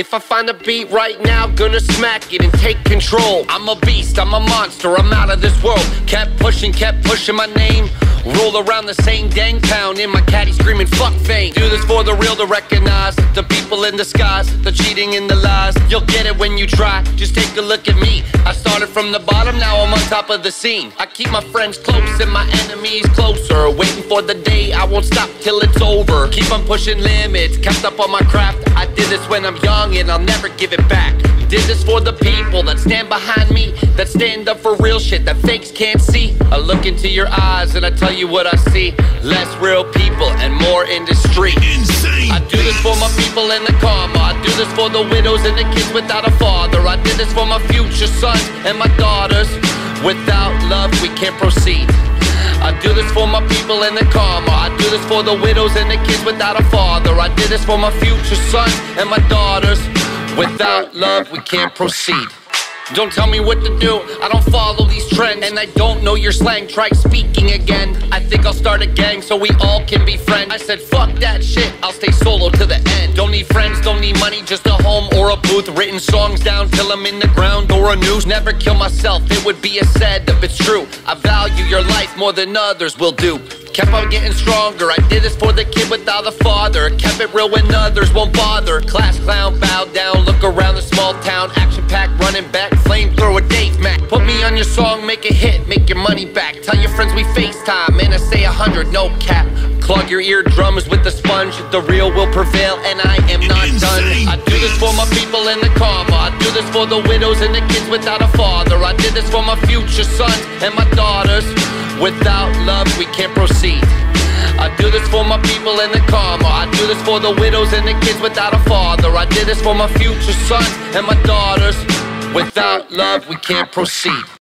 If I find a beat right now, gonna smack it and take control. I'm a beast, I'm a monster, I'm out of this world. Kept pushing, kept pushing my name. Roll around the same dang town in my caddy screaming fuck fame. Do this for the real to recognize the people in disguise, the cheating and the lies. You'll get it when you try. Just take a look at me. I started from the bottom, now I'm on top of the scene. I keep my friends close and my enemies closer. Waiting for the day I won't stop till it's over. Keep on pushing limits, kept up on my craft. I did this when I'm young and I'll never give it back. Did this for the people that stand behind me, that stand up for real shit that fakes can't see. I look into your eyes and I tell you what I see. Less real people and more industry. Insane. I do this for my people in the karma. I do this for the widows and the kids without a father. I did this for my future sons and my daughters. Without love, we can't proceed. I do this for my people in the karma. I do this for the widows and the kids without a father. I did this for my future sons and my daughters. Without love, we can't proceed. Don't tell me what to do, I don't follow these trends. And I don't know your slang, try speaking again. I think I'll start a gang so we all can be friends. I said, fuck that shit, I'll stay solo to the end. Don't need friends, don't need money, just a home or a booth. Written songs down till I'm in the ground or a noose. Never kill myself, it would be a sad if it's true. I value your life more than others will do. Kept on getting stronger. I did this for the kid without a father. Kept it real when others won't bother. Class clown, bow down, look around the small town. Pack, running back, flamethrower, Dave Mac. Put me on your song, make a hit, make your money back. Tell your friends we FaceTime, and I say a hundred, no cap. Clog your eardrums with the sponge. The real will prevail, and I am not done. I do this for my people in the karma. I do this for the widows and the kids without a father. I did this for my future sons and my daughters. Without love, we can't proceed. I do this for my people in the karma. I do this for the widows and the kids without a father. I did this for my future sons and my daughters. Without love, we can't proceed.